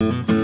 you.